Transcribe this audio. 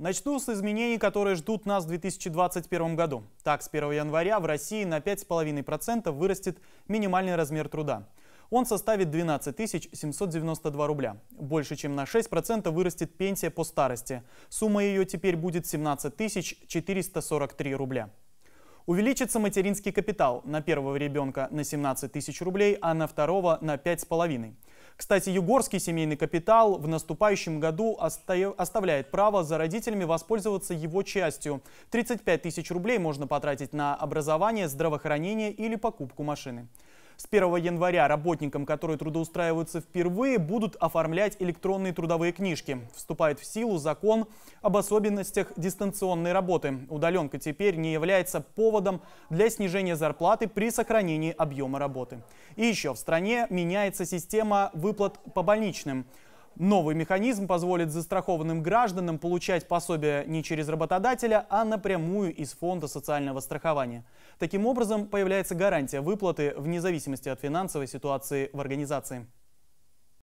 Начну с изменений, которые ждут нас в 2021 году. Так, с 1 января в России на 5,5% вырастет минимальный размер труда. Он составит 12 792 рубля. Больше чем на 6% вырастет пенсия по старости. Сумма ее теперь будет 17 443 рубля. Увеличится материнский капитал на первого ребенка на 17 тысяч рублей, а на второго на 5,5. Кстати, югорский семейный капитал в наступающем году оставляет право за родителями воспользоваться его частью. 35 тысяч рублей можно потратить на образование, здравоохранение или покупку машины. С 1 января работникам, которые трудоустраиваются впервые, будут оформлять электронные трудовые книжки. Вступает в силу закон об особенностях дистанционной работы. Удаленка теперь не является поводом для снижения зарплаты при сохранении объема работы. И еще в стране меняется система выплат по больничным. Новый механизм позволит застрахованным гражданам получать пособие не через работодателя, а напрямую из Фонда социального страхования. Таким образом, появляется гарантия выплаты вне зависимости от финансовой ситуации в организации.